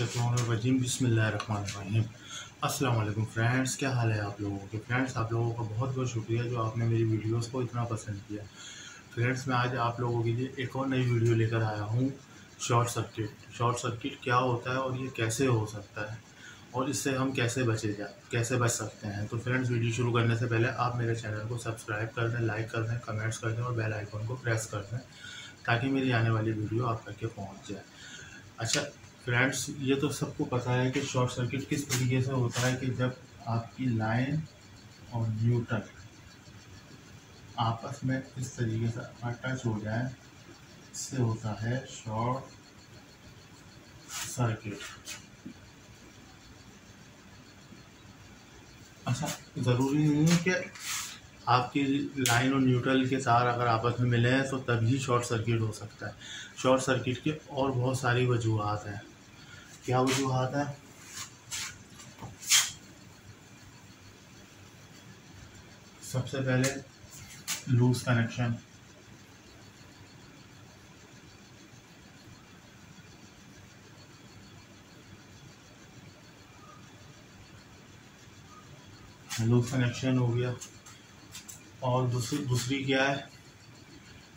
मिनशैतरजीम बसमीम अल्लाम फ्रेंड्स, क्या हाल है आप लोगों के? फ्रेंड्स, आप लोगों का बहुत बहुत शुक्रिया जो आपने मेरी वीडियोस को इतना पसंद किया। फ्रेंड्स, मैं आज आप लोगों के लिए एक और नई वीडियो लेकर आया हूँ, शॉर्ट सर्किट। शॉर्ट सर्किट क्या होता है और ये कैसे हो सकता है और इससे हम कैसे बचे जा, कैसे बच सकते हैं? तो फ्रेंड्स, वीडियो शुरू करने से पहले आप मेरे चैनल को सब्सक्राइब कर दें, लाइक कर दें, कमेंट्स कर दें और बेल आइकॉन को प्रेस कर दें, ताकि मेरी आने वाली वीडियो आप तक के पहुँच जाए। अच्छा फ्रेंड्स ये तो सबको पता है कि शॉर्ट सर्किट किस तरीके से होता है कि जब आपकी लाइन और न्यूट्रल आपस में इस तरीके से टच हो जाए, इससे होता है शॉर्ट सर्किट अच्छा ज़रूरी नहीं है कि आपकी लाइन और न्यूट्रल के तार अगर आपस में मिले हैं तो तभी शॉर्ट सर्किट हो सकता है। शॉर्ट सर्किट के और बहुत सारी वजूहत हैं। क्या वजूहत है? सबसे पहले लूज कनेक्शन लूज कनेक्शन हो गया। और दूसरी दूसरी क्या है?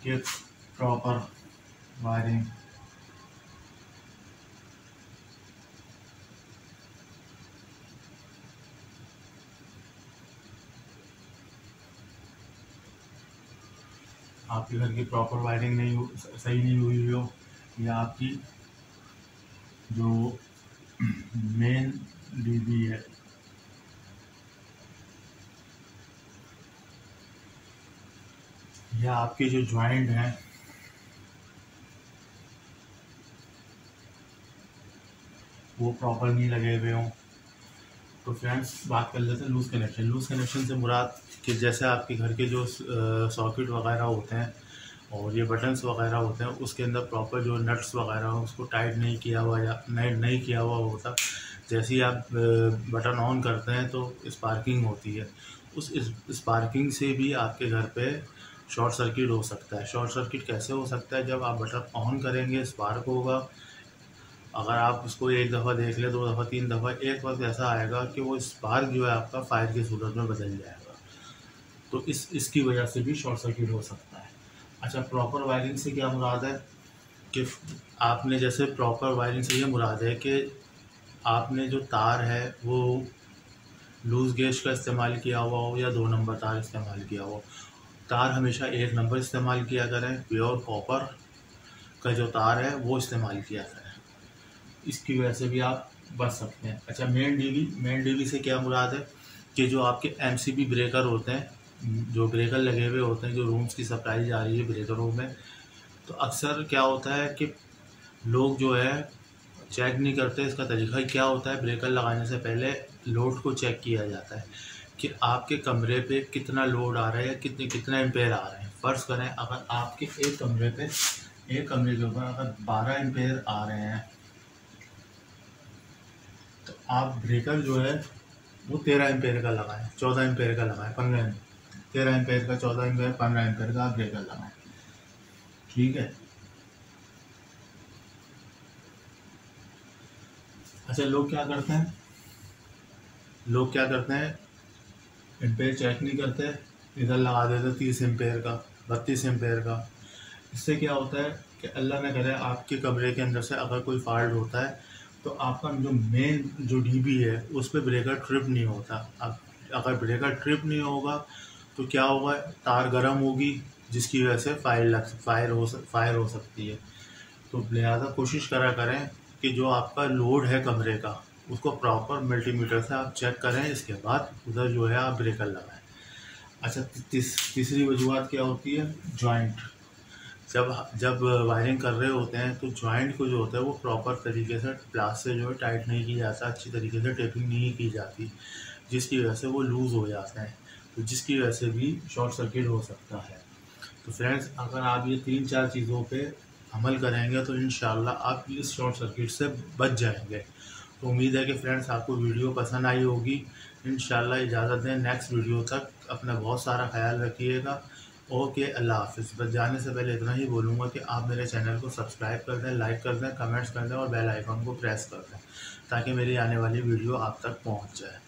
कि प्रॉपर वायरिंग आपके घर की प्रॉपर वायरिंग नहीं सही नहीं हुई हो, या आपकी जो मेन डीबी है। या आपके जो ज्वाइंट हैं, वो प्रॉपर नहीं लगे हुए हों। तो फ्रेंड्स बात कर लेते हैं लूज़ कनेक्शन लूज़ कनेक्शन से मुराद कि जैसे आपके घर के जो सॉकेट वगैरह होते हैं और ये बटन्स वगैरह होते हैं, उसके अंदर प्रॉपर जो नट्स वगैरह हो, उसको टाइट नहीं किया हुआ या नहीं नहीं किया हुआ होता। जैसे ही आप बटन ऑन करते हैं तो स्पार्किंग होती है। उस स्पार्किंग से भी आपके घर पे शॉर्ट सर्किट हो सकता है। शॉर्ट सर्किट कैसे हो सकता है? जब आप बटन ऑन करेंगे स्पार्क होगा अगर आप उसको एक दफ़ा देख लें, दो दफ़ा, तीन दफ़ा, एक वक्त ऐसा आएगा कि वो स्पार्क जो है आपका फायर की सूरत में बदल जाएगा। तो इस, इसकी वजह से भी शॉर्ट सर्किट हो सकता है। अच्छा प्रॉपर वायरिंग से क्या मुराद है? कि आपने जैसे प्रॉपर वायरिंग से ये मुराद है कि आपने जो तार है, वो लूज़ गेज का इस्तेमाल किया हुआ हो या दो नंबर तार इस्तेमाल किया हो, तार हमेशा एक नंबर इस्तेमाल किया करें प्योर कॉपर का जो तार है, वो इस्तेमाल किया करें। इसकी वजह से भी आप बच सकते हैं। अच्छा मेन डीवी मेन डीवी से क्या मुराद है कि जो आपके एमसीबी ब्रेकर होते हैं, जो ब्रेकर लगे हुए होते हैं, जो रूम्स की सप्लाई जा रही है ब्रेकरों में तो अक्सर क्या होता है कि लोग जो है चेक नहीं करते, इसका तरीका क्या होता है? ब्रेकर लगाने से पहले लोड को चेक किया जाता है कि आपके कमरे पे कितना लोड आ रहा है या कितने, कितना एम्पेयर आ रहे हैं। फ़र्ज़ करें, अगर आपके एक कमरे पे, एक कमरे के ऊपर अगर बारह एम्पेयर आ रहे हैं तो आप ब्रेकर जो है, वो तेरह एम्पेयर का लगाएँ, चौदह एम्पेयर का लगाएँ, पंद्रह तेरह एम्पेयर का, चौदह एम्पेयर पंद्रह एम्पेयर का आप ब्रेकर लगाएँ। ठीक है? अच्छा लोग क्या करते हैं? लोग क्या करते हैं? एम्पेयर चेक नहीं करते, इधर लगा देते तीस एम्पेयर का, बत्तीस एम्पेयर का। इससे क्या होता है कि अल्लाह ने करे आपके कमरे के अंदर से अगर कोई फॉल्ट होता है तो आपका जो मेन जो डीबी है उस पर ब्रेकर ट्रिप नहीं होता। अब अगर ब्रेकर ट्रिप नहीं होगा तो क्या होगा? तार गर्म होगी जिसकी वजह से फायर लग फायर हो सक फायर हो सकती है। तो लिहाजा कोशिश करा करें कि जो आपका लोड है कमरे का उसको प्रॉपर मल्टीमीटर से आप चेक करें। इसके बाद उधर जो है आप ब्रेकर लगाएँ। अच्छा तीस, तीसरी वजूहत क्या होती है? जॉइंट जब जब वायरिंग कर रहे होते हैं तो जॉइंट को जो होता है, वो प्रॉपर तरीके से प्लास से जो है टाइट नहीं की जाता, अच्छी तरीके से टेपिंग नहीं की जाती, जिसकी वजह से वो लूज़ हो जाते हैं तो जिसकी वजह से भी शॉर्ट सर्किट हो सकता है। तो फ्रेंड्स अगर आप ये तीन चार चीज़ों पे अमल करेंगे तो इन आप इस शॉर्ट सर्किट से बच जाएँगे। तो उम्मीद है कि फ्रेंड्स आपको वीडियो पसंद आई होगी। इन इजाज़त दें। नेक्स्ट वीडियो तक अपना बहुत सारा ख्याल रखिएगा। ओके, अल्लाह हाफिज़। बस जाने से पहले इतना ही बोलूँगा कि आप मेरे चैनल को सब्सक्राइब कर दें, लाइक कर दें, कमेंट्स कर दें और बेल आइकन को प्रेस कर दें, ताकि मेरी आने वाली वीडियो आप तक पहुँच जाए।